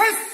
Hey,